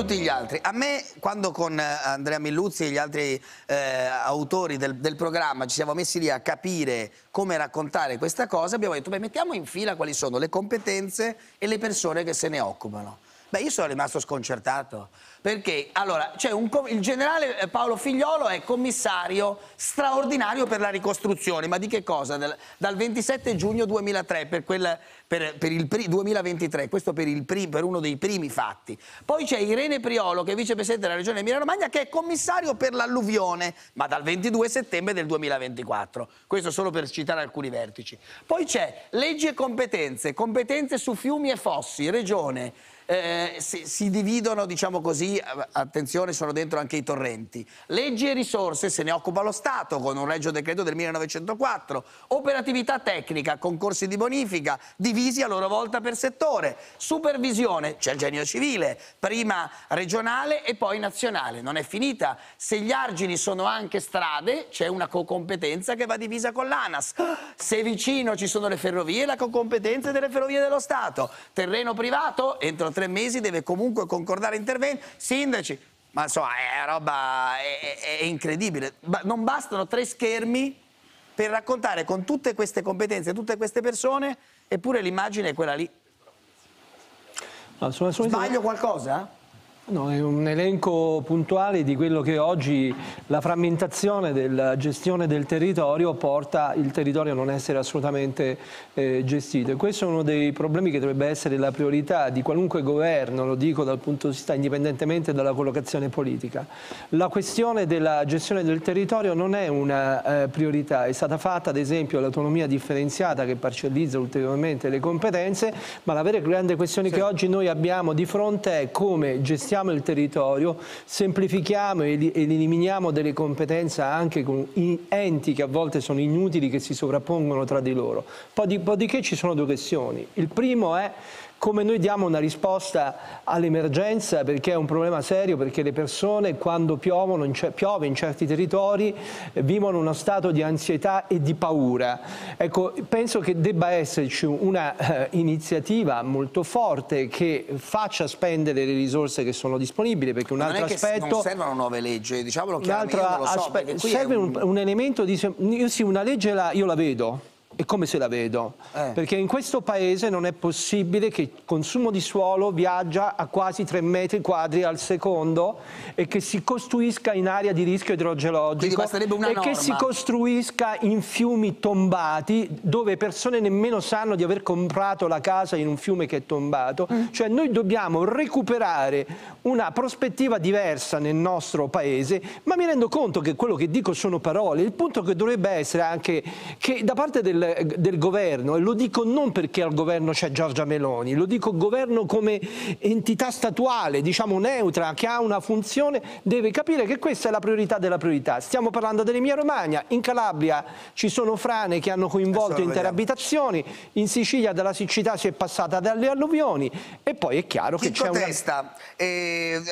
tutti gli altri. A me, quando con eh, Andrea Milluzzi e gli altri eh, autori del, del, programma ci siamo messi lì a capire come raccontare questa cosa, abbiamo detto, beh, mettiamo in fila quali sono le competenze e le persone che se ne occupano. Beh, io sono rimasto sconcertato perché allora, il generale eh, Paolo Figliolo è commissario straordinario per la ricostruzione, ma di che cosa? Dal, dal 27 giugno 2003 per, quel, per, per il 2023, questo per, il, per, uno dei primi fatti. Poi c'è Irene Priolo che è vicepresidente della regione Emilia Romagna che è commissario per l'alluvione, ma dal 22 settembre del 2024. Questo solo per citare alcuni vertici. Poi c'è leggi e competenze, competenze su fiumi e fossi, regione eh, si, si, dividono, diciamo così, attenzione, sono dentro anche i torrenti. Leggi e risorse se ne occupa lo Stato con un regio decreto del 1904. Operatività tecnica, concorsi di bonifica, divisi a loro volta per settore. Supervisione, c'è il genio civile, prima regionale e poi nazionale. Non è finita. Se gli argini sono anche strade, c'è una co-competenza che va divisa con l'ANAS. Se vicino ci sono le ferrovie, la co-competenza delle ferrovie dello Stato. Terreno privato, entro tre mesi deve comunque concordare interventi, sindaci, ma insomma è roba è, è, è incredibile. Non bastano tre schermi per raccontare con tutte queste competenze, tutte queste persone, eppure l'immagine è quella lì. No, Sbaglio qualcosa? No, è un elenco puntuale di quello che oggi la frammentazione della gestione del territorio porta il territorio a non essere assolutamente eh, gestito. E questo è uno dei problemi che dovrebbe essere la priorità di qualunque governo, lo dico dal punto di vista indipendentemente dalla collocazione politica. La questione della gestione del territorio non è una eh, priorità, è stata fatta ad esempio l'autonomia differenziata che parcellizza ulteriormente le competenze, ma la vera grande questione sì. che oggi noi abbiamo di fronte è come gestiamo semplifichiamo il territorio, semplifichiamo e eliminiamo delle competenze anche con enti che a volte sono inutili, che si sovrappongono tra di loro. Poi, di, che ci sono due questioni. Il primo è come noi diamo una risposta all'emergenza perché è un problema serio, perché le persone quando piovono, in piove in certi territori vivono uno stato di ansietà e di paura. Ecco, penso che debba esserci un'iniziativa eh, molto forte che faccia spendere le risorse che sono disponibili perché un altro aspetto... non servono nuove leggi, diciamolo chiaramente, io non lo so, serve un... Un, un... elemento di... Io sì, una legge la, io la vedo, e come se la vedo? Eh. Perché in questo paese non è possibile che il consumo di suolo viaggia a quasi 3 metri quadri al secondo e che si costruisca in area di rischio idrogeologico e norma. che si costruisca in fiumi tombati dove persone nemmeno sanno di aver comprato la casa in un fiume che è tombato. Mm. Cioè noi dobbiamo recuperare una prospettiva diversa nel nostro paese, ma mi rendo conto che quello che dico sono parole. Il punto che dovrebbe essere anche che da parte del del, governo, e lo dico non perché al governo c'è Giorgia Meloni, lo dico governo come entità statuale, diciamo neutra, che ha una funzione, deve capire che questa è la priorità della priorità. Stiamo parlando dell'Emilia Romagna, in Calabria ci sono frane che hanno coinvolto intere abitazioni, in Sicilia dalla siccità si è passata dalle alluvioni e poi è chiaro che c'è una... Eh,